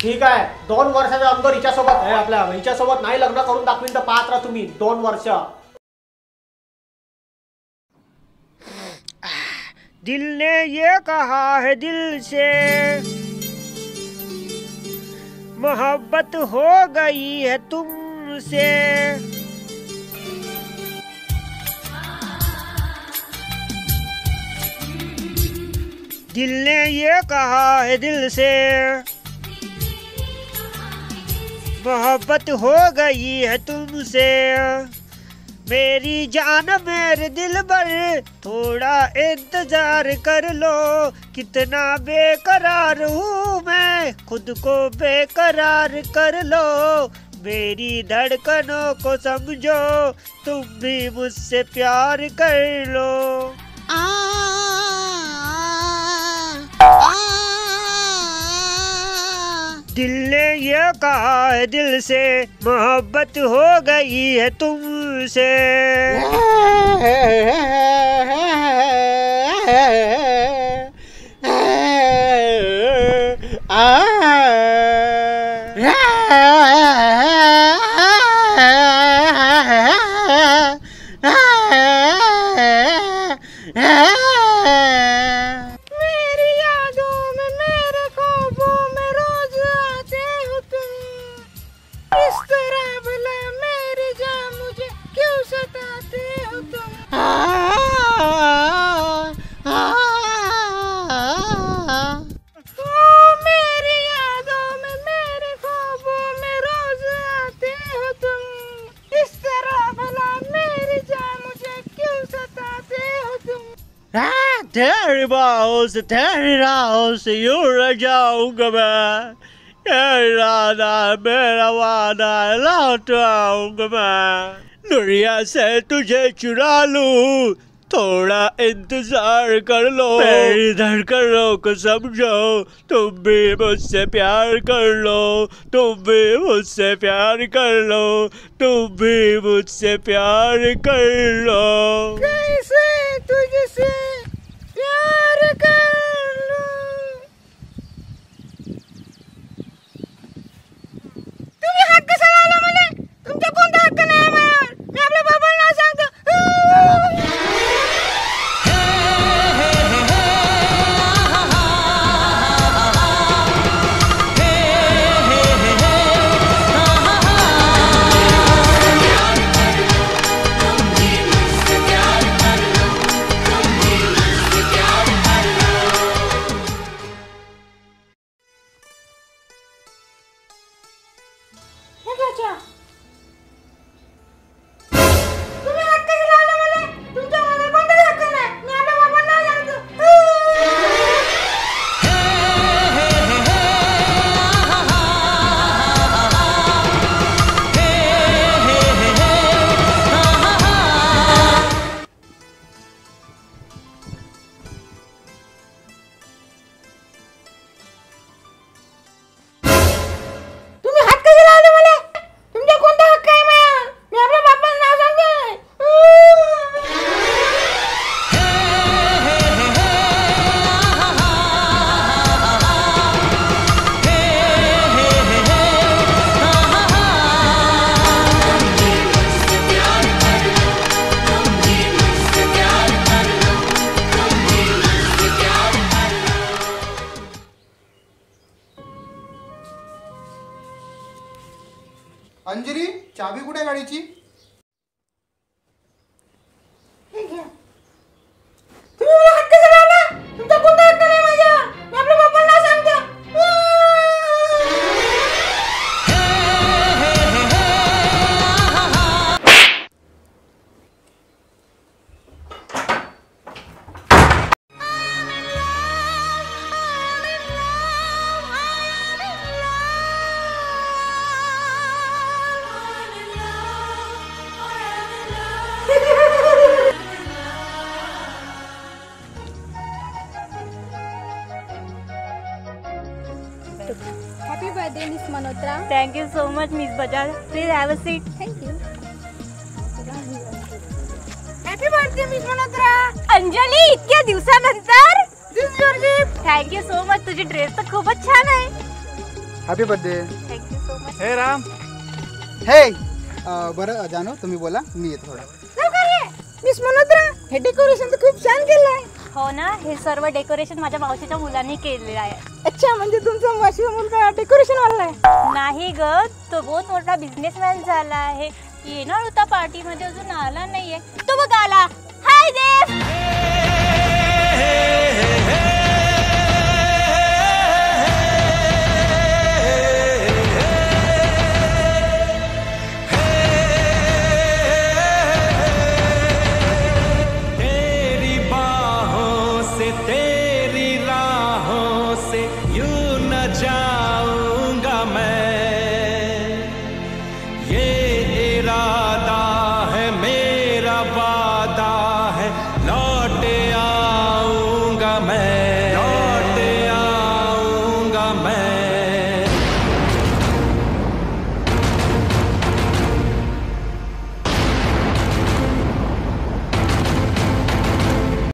ठीक आहे. दोन वर्षाच्या अंदर हिच्यासोबत हे आपल्या हिच्यासोबत नाही लग्न करून दाखवीन तर पाहत राहा तुम्ही. दोन वर्ष. दिल ने ये कहा है दिल से, मोहब्बत हो गई है तुमसे। दिल ने ये कहा है दिल से मोहब्बत हो गई है तुमसे। मेरी जान मेरे दिल पर थोड़ा इंतज़ार कर लो। कितना बेकरार हूँ मैं, खुद को बेकरार कर लो। मेरी धड़कनों को समझो, तुम भी मुझसे प्यार कर लो। दिल ने ये कहा है दिल से मोहब्बत हो गई है तुमसे। मेरी तेरी बाहों से तेरी राहों से यूँ रह जाऊँगा मैं। ये इरादा मेरा वादा लौट आऊँगा मैं। दुनिया से तुझे चुरा लूँ थोड़ा इंतज़ार कर लो। मेरी धड़कनों को समझो तुम भी मुझसे प्यार कर लो। तुम भी मुझसे प्यार कर लो तुम भी मुझसे प्यार कर लो। कैसे तुझसे अंजली चावी कुठे गाडीची? Birthday, Miss Manotra. Thank you so much, Miss Bajaj. Please have a seat. Thank you. Happy birthday miss Manotra Anjali इतक्या दिवसानंतर. This your gift thank you so much तुझी ड्रेस तर खूपच छान आहे. Happy birthday thank you so much हे राम हे अं, बरं जानू तुम्ही बोला. मी येतो थोडं. लवकर ये. मिस मनोत्रा हे डेकोरेशन तर खूप छान केलंय. हो ना हे सर्व डेकोरेशन माझ्या मावशीच्या मुलांनी केलेलं आहे. अच्छा म्हणजे तुमचा माशी मुलगा डेकोरेशन वाला आहे? नाही ग तो बहुत मोठा बिझनेसमॅन झाला आहे. येणार होता पार्टीमध्ये अजून आला नाहीये. तो बघ आला. Amen.